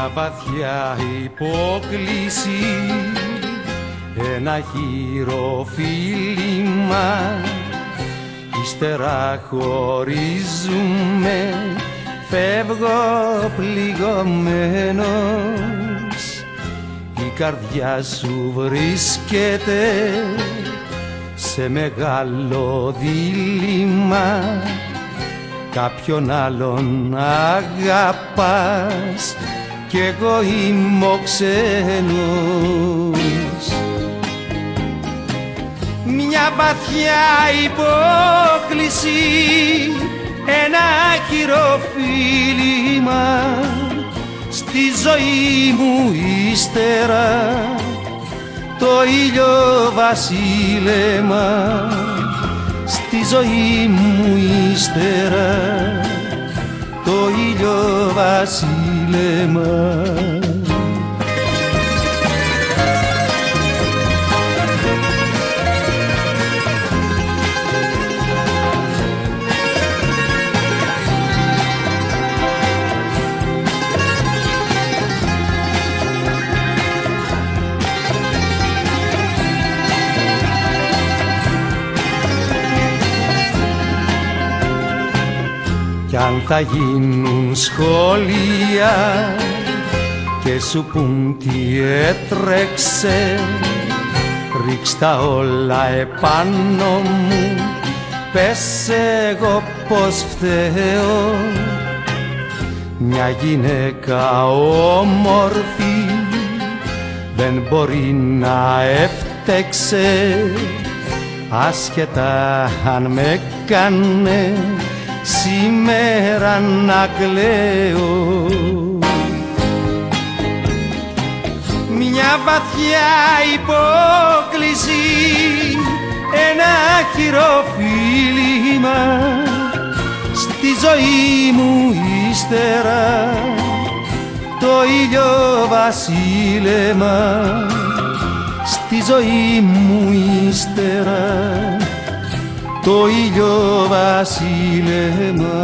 Μια βαθιά υπόκληση. Ένα χειροφίλημα ύστερα χωρίζουμε. Φεύγω πληγωμένος η καρδιά σου βρίσκεται σε μεγάλο δίλημα. Κάποιον άλλον αγαπάς κι εγώ είμαι ο ξένος. Μια βαθιά υπόκληση ένα χειροφίλημα στη ζωή μου ύστερα το ήλιο βασίλεμα. Στη ζωή μου ύστερα το ήλιο βασίλεμα dilema κι αν θα γίνουν σχόλια και σου πουν τι έτρεξε ρίξ τα όλα επάνω μου. Πες εγώ πως φταίω. Μια γυναίκα όμορφη δεν μπορεί να έφτεξε άσχετα αν με κάνε σήμερα να κλαίω. Μια βαθιά υπόκληση ένα χειροφίλημα στη ζωή μου ύστερα το ήλιο βασίλεμα. Στη ζωή μου ύστερα το ήλιο βασίλεμα